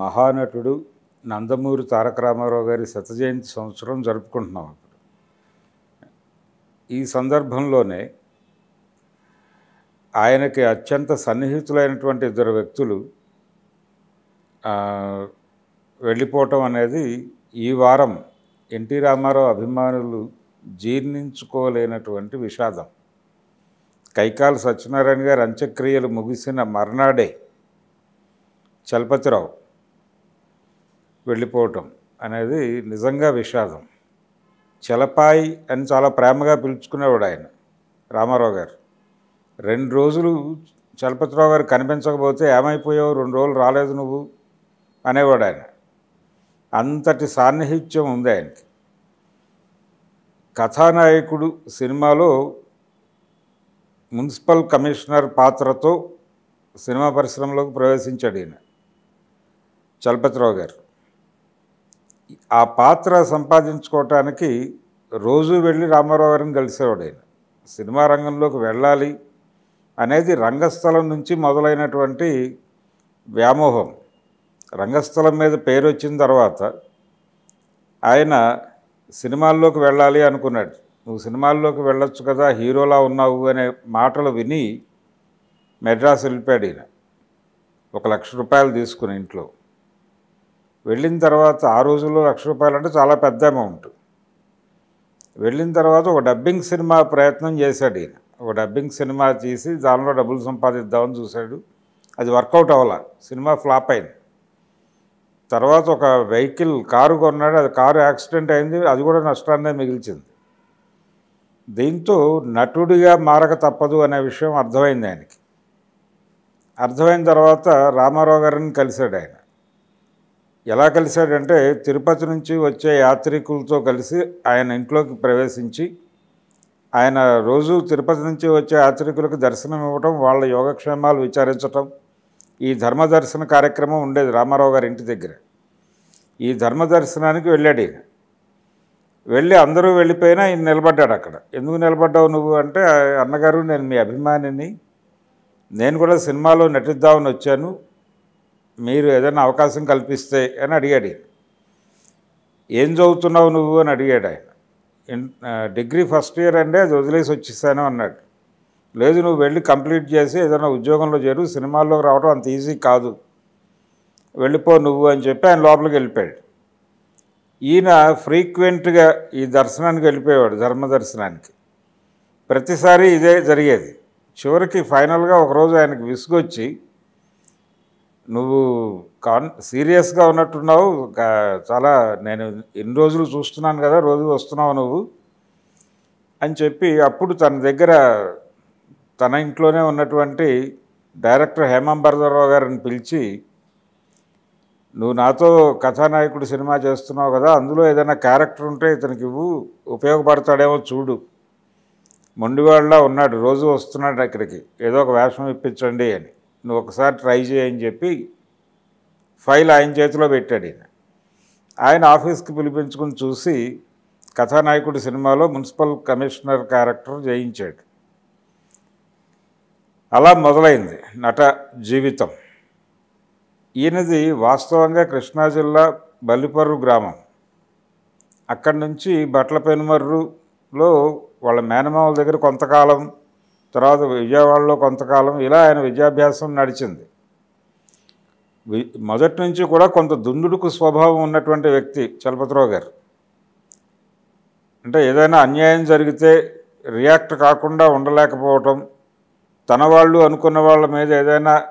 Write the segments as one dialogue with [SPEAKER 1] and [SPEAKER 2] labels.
[SPEAKER 1] మహానటుడు నందమూరి తారక రామారావు గారి శత జయంతి సంవత్సరం జరుపుకుంటున్నాం అప్పుడు. ఈ సందర్భంలోనే ఆయనకి అత్యంత సన్నిహితులైనటువంటి ఇద్దరు వ్యక్తులు వెళ్ళిపోవటం అనేది ఈ వారం ఎన్టీ రామారావు అభిమానులు జీర్ణించుకోలేనటువంటి విషాదం. కైకాల సత్యనారాయణ గారి అంత్యక్రియలు ముగిసిన మర్నాడే చలపతిరావు వెళ్ళిపోవటం అనేది నిజంగా విషాదం. చలపాయి అని చాలా ప్రేమగా పిలుచుకునేవాడు ఆయన రామారావు గారు. రెండు రోజులు చలపతిరావు గారు కనిపించకపోతే ఏమైపోయావు? రెండు రోజులు రాలేదు నువ్వు? అనేవాడు ఆయన. అంతటి సాన్నిహిత్యం ఉంది ఆయనకి. కథానాయకుడు సినిమాలో మున్సిపల్ కమిషనర్ పాత్రతో సినిమా పరిశ్రమలోకి ప్రవేశించాడు ఈయన చలపతిరావు గారు. ఆ పాత్ర సంపాదించుకోవటానికి రోజు వెళ్ళి రామారావు గారిని కలిసేవాడు ఆయన. సినిమా రంగంలోకి వెళ్ళాలి అనేది రంగస్థలం నుంచి మొదలైనటువంటి వ్యామోహం. రంగస్థలం మీద పేరు వచ్చిన తర్వాత ఆయన సినిమాల్లోకి వెళ్ళాలి అనుకున్నాడు. నువ్వు సినిమాల్లోకి వెళ్ళొచ్చు కదా హీరోలా ఉన్నావు అనే మాటలు విని మెడ్రాస్ వెళ్ళిపోయాడు ఈయన. ఒక లక్ష రూపాయలు తీసుకుని ఇంట్లో. వెళ్ళిన తర్వాత ఆ రోజుల్లో లక్ష రూపాయలు అంటే చాలా పెద్ద అమౌంట్. వెళ్ళిన తర్వాత ఒక డబ్బింగ్ సినిమా ప్రయత్నం చేశాడు ఈయన. ఒక డబ్బింగ్ సినిమా తీసి దానిలో డబ్బులు సంపాదిద్దామని చూశాడు. అది వర్కౌట్ అవ్వాల. సినిమా ఫ్లాప్ అయింది. తర్వాత ఒక వెహికల్ కారు కొన్నాడు. అది కారు యాక్సిడెంట్ అయింది. అది కూడా నష్టాన్నే మిగిల్చింది. దీంతో నటుడిగా మారక తప్పదు అనే విషయం అర్థమైంది ఆయనకి. అర్థమైన తర్వాత రామారావు గారిని కలిశాడు ఆయన. ఎలా కలిశాడంటే తిరుపతి నుంచి వచ్చే యాత్రికులతో కలిసి ఆయన ఇంట్లోకి ప్రవేశించి ఆయన రోజు తిరుపతి నుంచి వచ్చే యాత్రికులకు దర్శనం ఇవ్వటం వాళ్ళ యోగక్షేమాలు విచారించటం ఈ ధర్మ దర్శన కార్యక్రమం ఉండేది రామారావు గారి ఇంటి దగ్గర. ఈ ధర్మ దర్శనానికి వెళ్ళాడు ఈయన. వెళ్ళి అందరూ వెళ్ళిపోయినా ఈయన నిలబడ్డాడు అక్కడ. ఎందుకు నిలబడ్డావు నువ్వు? అంటే అన్నగారు నేను మీ అభిమానిని. నేను కూడా సినిమాలో నటిద్దామని వచ్చాను. మీరు ఏదైనా అవకాశం కల్పిస్తే అని అడిగాడు. ఏం చదువుతున్నావు నువ్వు అని అడిగాడు ఆయన. డిగ్రీ ఫస్ట్ ఇయర్ అంటే అది వదిలేసి వచ్చేసాను అన్నాడు. లేదు నువ్వు వెళ్ళి కంప్లీట్ చేసి ఏదైనా ఉద్యోగంలో చేరు సినిమాల్లోకి రావడం అంత ఈజీ కాదు. వెళ్ళిపో నువ్వు అని చెప్పి ఆయన లోపలికి వెళ్ళిపోయాడు. ఈయన ఫ్రీక్వెంట్గా ఈ దర్శనానికి వెళ్ళిపోయేవాడు ధర్మ దర్శనానికి. ప్రతిసారి ఇదే జరిగేది. చివరికి ఫైనల్గా ఒకరోజు ఆయనకు విసుగొచ్చి నువ్వు కాన్ సీరియస్గా ఉన్నట్టున్నావు. చాలా నేను ఎన్ని రోజులు చూస్తున్నాను కదా రోజు వస్తున్నావు నువ్వు అని చెప్పి అప్పుడు తన దగ్గర తన ఇంట్లోనే ఉన్నటువంటి డైరెక్టర్ హేమంబరరావు గారిని పిలిచి నువ్వు నాతో కథానాయకుడు సినిమా చేస్తున్నావు కదా అందులో ఏదైనా క్యారెక్టర్ ఉంటే ఇతనికి ఇవ్వు ఉపయోగపడతాడేమో చూడు. మొండివాళ్ళ ఉన్నాడు రోజు వస్తున్నాడు అక్కడికి ఏదో ఒక వేషం ఇప్పించండి అని. నువ్వు ఒకసారి ట్రై చేయని చెప్పి ఫైల్ ఆయన చేతిలో పెట్టాడు ఈయన. ఆయన ఆఫీస్కి పిలిపించుకుని చూసి కథానాయకుడి సినిమాలో మున్సిపల్ కమిషనర్ క్యారెక్టర్ జయించాడు. అలా మొదలైంది నట జీవితం. ఈయనది వాస్తవంగా కృష్ణా జిల్లా బల్లిపర్రు గ్రామం. అక్కడి నుంచి బట్ల పెనుమర్రులో వాళ్ళ మేనమామల దగ్గర కొంతకాలం తర్వాత విజయవాడలో కొంతకాలం ఇలా ఆయన విద్యాభ్యాసం నడిచింది. వి- మొదటి నుంచి కూడా కొంత దుందుడుకు స్వభావం ఉన్నటువంటి వ్యక్తి చలపతిరావు గారు. అంటే ఏదైనా అన్యాయం జరిగితే రియాక్ట్ కాకుండా ఉండలేకపోవటం తన వాళ్ళు అనుకున్న వాళ్ళ మీద ఏదైనా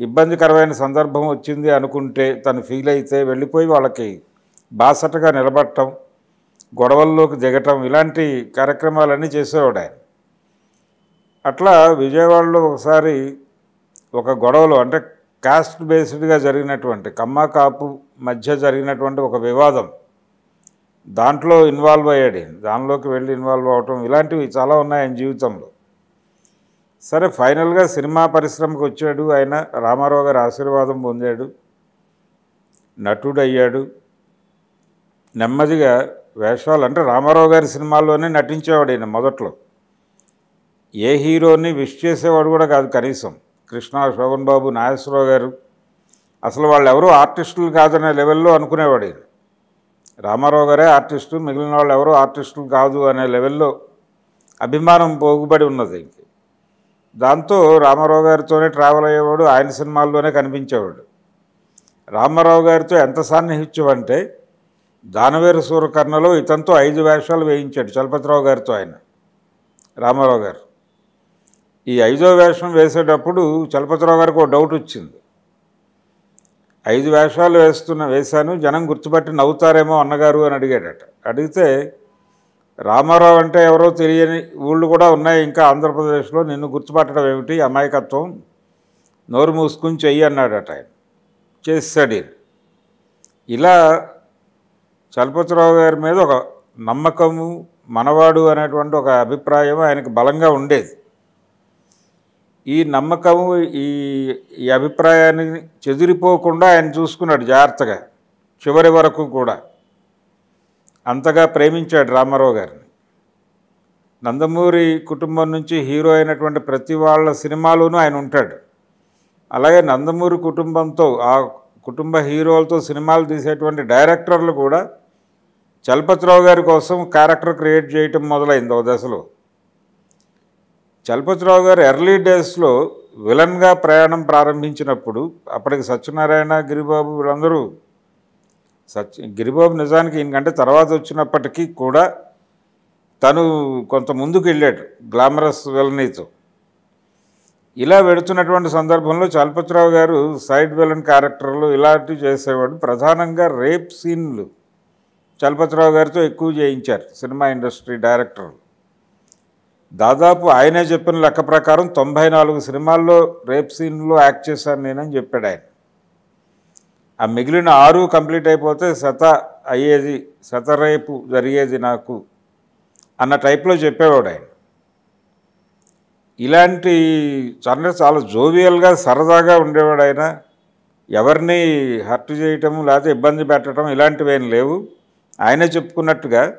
[SPEAKER 1] ఇబ్బందికరమైన సందర్భం వచ్చింది అనుకుంటే తను ఫీల్ అయితే వెళ్ళిపోయి వాళ్ళకి బాసటగా నిలబడటం గొడవల్లోకి దిగటం ఇలాంటి కార్యక్రమాలన్నీ చేసేవాడు ఆయన. అట్లా విజయవాడలో ఒకసారి ఒక గొడవలో అంటే కాస్ట్ బేస్డ్గా జరిగినటువంటి కమ్మ కాపు మధ్య జరిగినటువంటి ఒక వివాదం. దాంట్లో ఇన్వాల్వ్ అయ్యాడు దానిలోకి వెళ్ళి ఇన్వాల్వ్ అవటం ఇలాంటివి చాలా ఉన్నాయి ఆయన జీవితంలో. సరే ఫైనల్గా సినిమా పరిశ్రమకు వచ్చాడు ఆయన. రామారావు గారి ఆశీర్వాదం పొందాడు. నటుడు అయ్యాడు నెమ్మదిగా వేషాలు అంటే రామారావు గారి సినిమాల్లోనే నటించేవాడు ఈయన మొదట్లో. ఏ హీరోని విష్ చేసేవాడు కూడా కాదు కనీసం. కృష్ణ శోభన్ బాబు నాగేశ్వరరావు గారు. అసలు వాళ్ళు ఎవరు ఆర్టిస్టులు కాదనే లెవెల్లో అనుకునేవాడు ఈయన. రామారావు గారే ఆర్టిస్టు మిగిలిన వాళ్ళు ఎవరు ఆర్టిస్టులు కాదు అనే లెవెల్లో అభిమానం పోగుబడి ఉన్నది ఇంక దాంతో రామారావు గారితోనే ట్రావెల్ అయ్యేవాడు ఆయన సినిమాల్లోనే కనిపించేవాడు. రామారావు గారితో ఎంత సాన్నిహిత్యం అంటే దానవేరు సూరకర్ణలో ఇతనితో ఐదు వేషాలు వేయించాడు చలపతిరావు గారితో ఆయన. రామారావు గారు. ఈ ఐదో వేషం వేసేటప్పుడు చలపతిరావు గారికి ఒక డౌట్ వచ్చింది. ఐదు వేషాలు వేస్తున్న వేశాను జనం గుర్తుపట్టి నవ్వుతారేమో అన్నగారు అని అడిగాడట. అడిగితే రామారావు అంటే ఎవరో తెలియని ఊళ్ళు కూడా ఉన్నాయి ఇంకా ఆంధ్రప్రదేశ్లో నిన్ను గుర్తుపట్టడం ఏమిటి? అమాయకత్వం నోరు మూసుకుని చెయ్యి అన్నాడట ఆయన. చేస్తాడు ఇలా చలపతిరావు గారి మీద ఒక నమ్మకము మనవాడు అనేటువంటి ఒక అభిప్రాయం ఆయనకు బలంగా ఉండేది. ఈ నమ్మకం ఈ ఈ అభిప్రాయాన్ని చెదిరిపోకుండా ఆయన చూసుకున్నాడు జాగ్రత్తగా చివరి వరకు కూడా. అంతగా ప్రేమించాడు రామారావు గారిని. నందమూరి కుటుంబం నుంచి హీరో అయినటువంటి ప్రతి వాళ్ళ సినిమాలోనూ ఆయన ఉంటాడు. అలాగే నందమూరి కుటుంబంతో ఆ కుటుంబ హీరోలతో సినిమాలు తీసేటువంటి డైరెక్టర్లు కూడా చలపతిరావు గారి కోసం క్యారెక్టర్ క్రియేట్ చేయటం మొదలైంది ఓ దశలో. చలపతిరావు గారు ఎర్లీ డేస్లో విలన్గా ప్రయాణం ప్రారంభించినప్పుడు అప్పటికి సత్యనారాయణ గిరిబాబు వీళ్ళందరూ సత్య గిరిబాబు నిజానికి ఈయనకంటే తర్వాత వచ్చినప్పటికీ కూడా తను కొంత ముందుకు వెళ్ళాడు గ్లామరస్ విలనీతో. ఇలా వెడుతున్నటువంటి సందర్భంలో చలపతిరావు గారు సైడ్ విలన్ క్యారెక్టర్లు ఇలాంటివి చేసేవాడు. ప్రధానంగా రేప్ సీన్లు చలపతిరావు గారితో ఎక్కువ చేయించారు సినిమా ఇండస్ట్రీ డైరెక్టర్లు. దాదాపు ఆయనే చెప్పిన లెక్క ప్రకారం తొంభై నాలుగు సినిమాల్లో రేప్ సీన్లో యాక్ట్ చేశాను నేనని చెప్పాడు ఆయన. ఆ మిగిలిన ఆరు కంప్లీట్ అయిపోతే శత అయ్యేది శత రేపు జరిగేది నాకు అన్న టైప్లో చెప్పేవాడు ఆయన. ఇలాంటి అంటే చాలా జోవియల్గా సరదాగా ఉండేవాడు ఆయన. ఎవరిని హర్ట్ చేయటం లేకపోతే ఇబ్బంది పెట్టడం ఇలాంటివి లేవు. ఆయనే చెప్పుకున్నట్టుగా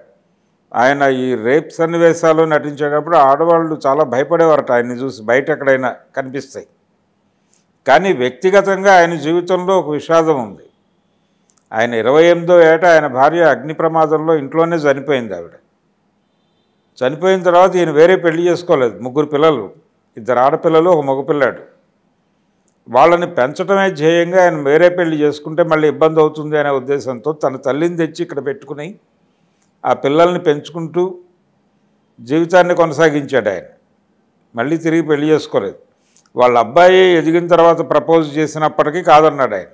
[SPEAKER 1] ఆయన ఈ రేప్ సన్నివేశాలు నటించేటప్పుడు ఆడవాళ్ళు చాలా భయపడేవారట ఆయన్ని చూసి. బయట ఎక్కడైనా కనిపిస్తాయి. కానీ వ్యక్తిగతంగా ఆయన జీవితంలో ఒక విషాదం ఉంది. ఆయన ఇరవై ఎనిమిదో ఏట ఆయన భార్య అగ్ని ప్రమాదంలో ఇంట్లోనే చనిపోయింది ఆవిడ. చనిపోయిన తర్వాత ఈయన వేరే పెళ్ళి చేసుకోలేదు. ముగ్గురు పిల్లలు. ఇద్దరు ఆడపిల్లలు ఒక మగపిల్లాడు. వాళ్ళని పెంచడమే ధ్యేయంగా ఆయన వేరే పెళ్ళి చేసుకుంటే మళ్ళీ ఇబ్బంది అవుతుంది అనే ఉద్దేశంతో తన తల్లిని తెచ్చి ఇక్కడ పెట్టుకుని ఆ పిల్లల్ని పెంచుకుంటూ జీవితాన్ని కొనసాగించాడు ఆయన. మళ్ళీ తిరిగి పెళ్ళి చేసుకోలేదు. వాళ్ళ అబ్బాయి ఎదిగిన తర్వాత ప్రపోజ్ చేసినప్పటికీ కాదన్నాడు ఆయన.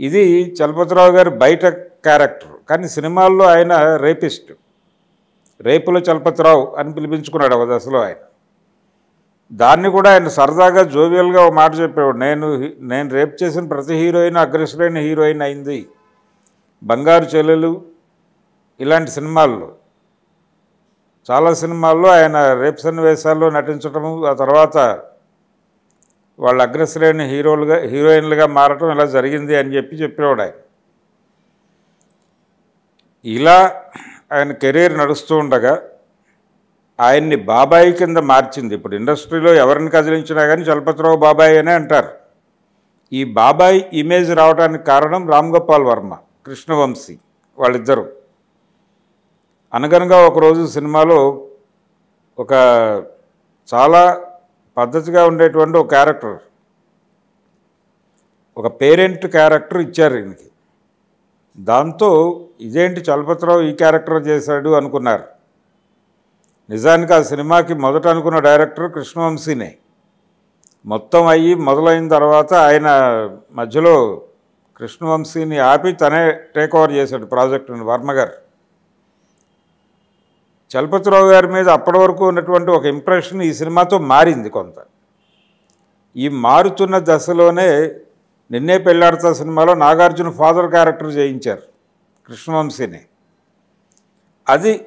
[SPEAKER 1] ఇది చలపతిరావు గారి బయట క్యారెక్టర్. కానీ సినిమాల్లో ఆయన రేపిస్ట్. రేపులో చలపతిరావు అని పిలిపించుకున్నాడు ఒక దశలో ఆయన. దాన్ని కూడా ఆయన సరదాగా జోవియల్గా ఒక మాట చెప్పేవాడు. నేను నేను రేప్ చేసిన ప్రతి హీరోయిన్ అగ్రెసివ్ హీరోయిన్ అయింది. బంగారు చెల్లెలు ఇలాంటి సినిమాల్లో చాలా సినిమాల్లో ఆయన రేప్ సన్నివేశాల్లో నటించటము ఆ తర్వాత వాళ్ళ అగ్రశ్రేణి హీరోలుగా హీరోయిన్లుగా మారటం ఇలా జరిగింది అని చెప్పి చెప్పేవాడు ఆయన. ఇలా ఆయన కెరీర్ నడుస్తూ ఉండగా ఆయన్ని బాబాయి కింద మార్చింది. ఇప్పుడు ఇండస్ట్రీలో ఎవరిని కదిలించినా కానీ చలపతిరావు బాబాయ్ అనే అంటారు. ఈ బాబాయ్ ఇమేజ్ రావడానికి కారణం రామ్ గోపాల్ వర్మ కృష్ణవంశీ వాళ్ళిద్దరూ. అనగనగా ఒకరోజు సినిమాలో ఒక చాలా పద్ధతిగా ఉండేటువంటి ఒక క్యారెక్టర్. ఒక పేరెంట్ క్యారెక్టర్ ఇచ్చారు ఈయనకి. దాంతో ఇదేంటి చలపతిరావు ఈ క్యారెక్టర్ చేశాడు అనుకున్నారు. నిజానికి ఆ సినిమాకి మొదట అనుకున్న డైరెక్టర్ కృష్ణవంశీనే. మొత్తం అయ్యి మొదలైన తర్వాత ఆయన మధ్యలో కృష్ణవంశీని ఆపి తనే టేక్ ఓవర్ చేశాడు ప్రాజెక్టుని వర్మ గారు. చలపతిరావు గారి మీద అప్పటి వరకు ఉన్నటువంటి ఒక ఇంప్రెషన్ ఈ సినిమాతో మారింది కొంత. ఈ మారుతున్న దశలోనే నిన్నే పెళ్ళాడుతా సినిమాలో నాగార్జున ఫాదర్ క్యారెక్టర్ చేయించారు కృష్ణవంశీని. అది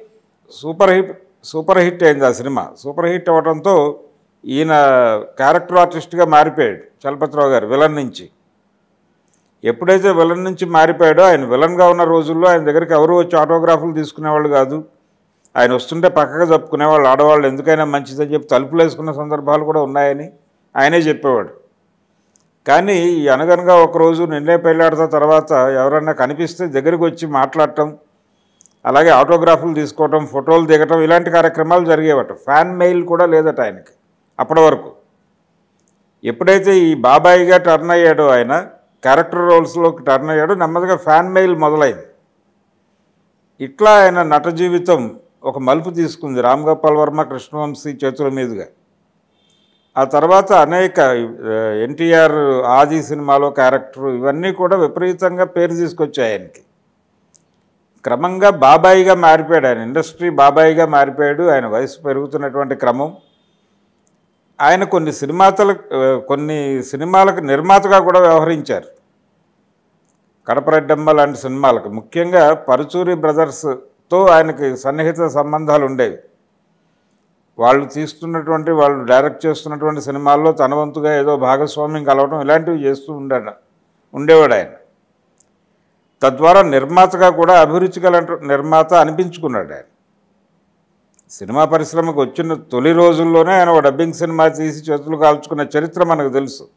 [SPEAKER 1] సూపర్ హిట్ సూపర్ హిట్ అయింది ఆ సినిమా. సూపర్ హిట్ అవ్వడంతో ఈయన క్యారెక్టర్ ఆర్టిస్ట్గా మారిపోయాడు చలపతిరావు గారు విలన్ నుంచి. ఎప్పుడైతే విలన్ నుంచి మారిపోయాడో ఆయన విలన్గా ఉన్న రోజుల్లో ఆయన దగ్గరికి ఎవరు వచ్చి ఆటోగ్రాఫ్లు తీసుకునేవాళ్ళు కాదు. ఆయన వస్తుంటే పక్కగా చెప్పుకునేవాళ్ళు ఆడవాళ్ళు ఎందుకైనా మంచిదని చెప్పి తలుపులు వేసుకున్న సందర్భాలు కూడా ఉన్నాయని ఆయనే చెప్పేవాడు. కానీ ఈ అనగనగా ఒకరోజు నిన్నే పెళ్ళాడతా తర్వాత ఎవరన్నా కనిపిస్తే దగ్గరికి వచ్చి మాట్లాడటం అలాగే ఆటోగ్రాఫ్లు తీసుకోవటం ఫోటోలు దిగటం ఇలాంటి కార్యక్రమాలు జరిగేవట. ఫ్యాన్ మెయిల్ కూడా లేదట ఆయనకి అప్పటి వరకు. ఎప్పుడైతే ఈ బాబాయిగా టర్న్ అయ్యాడో ఆయన క్యారెక్టర్ రోల్స్లోకి టర్న్ అయ్యాడో నెమ్మదిగా ఫ్యాన్ మెయిల్ మొదలైంది. ఇట్లా ఆయన నట జీవితం ఒక మలుపు తీసుకుంది రామ్ గోపాల్ వర్మ కృష్ణవంశీ చేతుల మీదుగా. ఆ తర్వాత అనేక ఎన్టీఆర్ ఆది సినిమాలో క్యారెక్టర్ ఇవన్నీ కూడా విపరీతంగా పేరు తీసుకొచ్చాయి ఆయనకి. క్రమంగా బాబాయిగా మారిపోయాడు ఆయన ఇండస్ట్రీ బాబాయిగా మారిపోయాడు ఆయన వయసు పెరుగుతున్నటువంటి క్రమం. ఆయన కొన్ని సినిమాతల కొన్ని సినిమాలకు నిర్మాతగా కూడా వ్యవహరించారు. కడపరెడ్డమ్మ లాంటి సినిమాలకు. ముఖ్యంగా పరుచూరి బ్రదర్స్ తో ఆయనకి సన్నిహిత సంబంధాలు ఉండేవి. వాళ్ళు తీస్తున్నటువంటి వాళ్ళు డైరెక్ట్ చేస్తున్నటువంటి సినిమాల్లో తన వంతుగా ఏదో భాగస్వామ్యం కలవడం ఇలాంటివి చేస్తూ ఉండాడు ఉండేవాడు ఆయన. తద్వారా నిర్మాతగా కూడా అభిరుచి గల నిర్మాత అనిపించుకున్నాడు ఆయన. సినిమా పరిశ్రమకు వచ్చిన తొలి రోజుల్లోనే ఆయన ఒక డబ్బింగ్ సినిమా తీసి చేతులు కాల్చుకున్న చరిత్ర మనకు తెలుసు.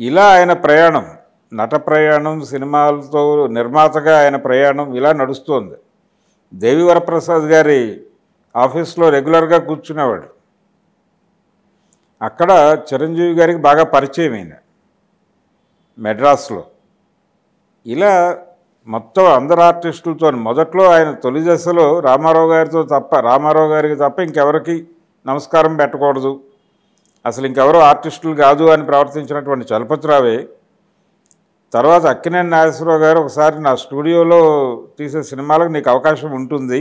[SPEAKER 1] ఇలా ఆయన ప్రయాణం నట ప్రయాణం సినిమాలతో నిర్మాతగా ఆయన ప్రయాణం ఇలా నడుస్తోంది. దేవి వరప్రసాద్ గారి ఆఫీస్లో రెగ్యులర్గా కూర్చునేవాడు. అక్కడ చిరంజీవి గారికి బాగా పరిచయం అయిన మెడ్రాస్లో. ఇలా మొత్తం అందరు ఆర్టిస్టులతో మొదట్లో ఆయన తొలి దశలో రామారావు గారితో తప్ప రామారావు గారికి తప్ప ఇంకెవరికి నమస్కారం పెట్టకూడదు. అసలు ఇంకెవరో ఆర్టిస్టులు కాదు అని ప్రవర్తించినటువంటి చలపతిరావే తర్వాత అక్కినేని నాగేశ్వరరావు గారు ఒకసారి నా స్టూడియోలో తీసే సినిమాలకు నీకు అవకాశం ఉంటుంది.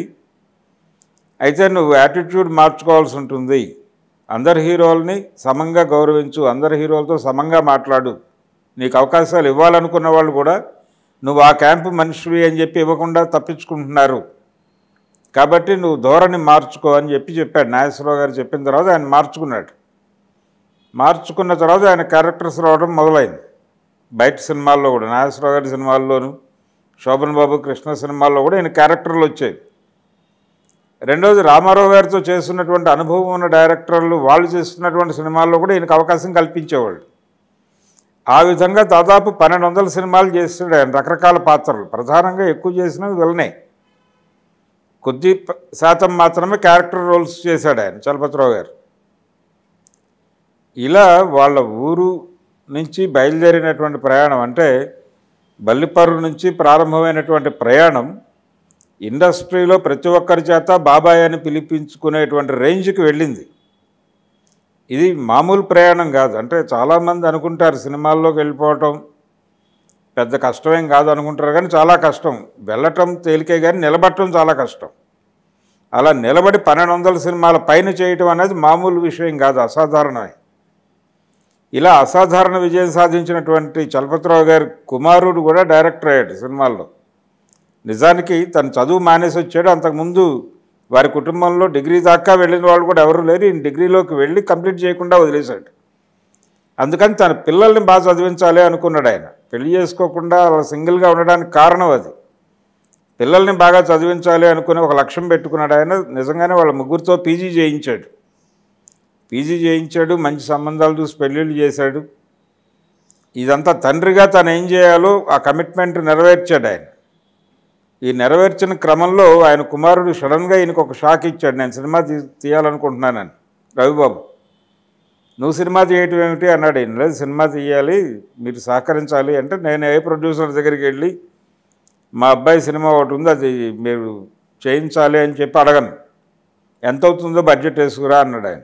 [SPEAKER 1] అయితే నువ్వు యాటిట్యూడ్ మార్చుకోవాల్సి ఉంటుంది. అందరి హీరోల్ని సమంగా గౌరవించు అందరి హీరోలతో సమంగా మాట్లాడు. నీకు అవకాశాలు ఇవ్వాలనుకున్న వాళ్ళు కూడా నువ్వు ఆ క్యాంపు మనిషివి అని చెప్పి ఇవ్వకుండా తప్పించుకుంటున్నారు. కాబట్టి నువ్వు ధోరణి మార్చుకో అని చెప్పి చెప్పాడు నాగేశ్వరరావు గారు. చెప్పిన తర్వాత ఆయన మార్చుకున్నాడు. మార్చుకున్న తర్వాత ఆయన క్యారెక్టర్స్ రావడం మొదలైంది. బయట సినిమాల్లో కూడా నాగేశ్వరరావు గారి సినిమాల్లోనూ శోభన్ బాబు కృష్ణ సినిమాల్లో కూడా ఈయన క్యారెక్టర్లు వచ్చాయి. రెండోది రామారావు గారితో చేస్తున్నటువంటి అనుభవం ఉన్న డైరెక్టర్లు వాళ్ళు చేస్తున్నటువంటి సినిమాల్లో కూడా ఈయనకు అవకాశం కల్పించేవాళ్ళు. ఆ విధంగా దాదాపు పన్నెండు వందల సినిమాలు చేస్తాడు ఆయన రకరకాల పాత్రలు. ప్రధానంగా ఎక్కువ చేసినవి విలనే. కొద్ది శాతం మాత్రమే క్యారెక్టర్ రోల్స్ చేశాడు ఆయన చలపతిరావు గారు. ఇలా వాళ్ళ ఊరు నుంచి బయలుదేరినటువంటి ప్రయాణం అంటే బల్లిపర్రు నుంచి ప్రారంభమైనటువంటి ప్రయాణం ఇండస్ట్రీలో ప్రతి ఒక్కరి చేత బాబాయ్ అని పిలిపించుకునేటువంటి రేంజ్కి వెళ్ళింది. ఇది మామూలు ప్రయాణం కాదు. అంటే చాలామంది అనుకుంటారు సినిమాల్లోకి వెళ్ళిపోవటం పెద్ద కష్టమేం కాదు అనుకుంటారు కానీ చాలా కష్టం. వెళ్ళటం తేలికే కానీ నిలబడటం చాలా కష్టం. అలా నిలబడి పన్నెండు వందల సినిమాల పైన చేయటం అనేది మామూలు విషయం కాదు అసాధారణమే. ఇలా అసాధారణ విజయం సాధించినటువంటి చలపతిరావు గారి కుమారుడు కూడా డైరెక్టర్ అయ్యాడు సినిమాల్లో. నిజానికి తను చదువు మానేసి వచ్చాడు. అంతకుముందు వారి కుటుంబంలో డిగ్రీ దాకా వెళ్ళిన వాళ్ళు కూడా ఎవరు లేరు. ఈయన డిగ్రీలోకి వెళ్ళి కంప్లీట్ చేయకుండా వదిలేశాడు. అందుకని తన పిల్లల్ని బాగా చదివించాలి అనుకున్నాడు ఆయన. పెళ్ళి చేసుకోకుండా అలా సింగిల్గా ఉండడానికి కారణం అది. పిల్లల్ని బాగా చదివించాలి అనుకుని ఒక లక్ష్యం పెట్టుకున్నాడు ఆయన. నిజంగానే వాళ్ళ ముగ్గురితో పీజీ చేయించాడు. పీజీ చేయించాడు మంచి సంబంధాలు చూసి పెళ్ళిళ్ళు చేశాడు. ఇదంతా తండ్రిగా తను ఏం చేయాలో ఆ కమిట్మెంట్ నెరవేర్చాడు ఆయన. ఈ నెరవేర్చిన క్రమంలో ఆయన కుమారుడు సడన్గా ఈయనకు ఒక షాక్ ఇచ్చాడు. నేను సినిమా తీ తీయాలనుకుంటున్నానని రవిబాబు నువ్వు సినిమా తీయటం ఏమిటి? అన్నాడు ఈయన. లేదు సినిమా తీయాలి మీరు సహకరించాలి. అంటే నేను ఏ ప్రొడ్యూసర్ దగ్గరికి వెళ్ళి మా అబ్బాయి సినిమా ఒకటి ఉంది అది మీరు చేయించాలి అని చెప్పి అడగను. ఎంత అవుతుందో బడ్జెట్ వేసుకురా అన్నాడు ఆయన.